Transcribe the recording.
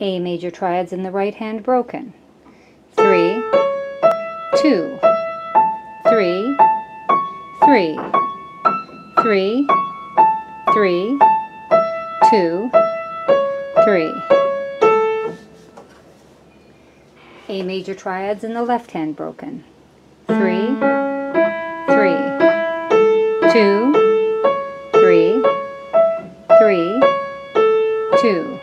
A major triads in the right hand broken. Three, two, three, three, three, three, two, three. A major triads in the left hand broken. Three, three, two, three, three, two.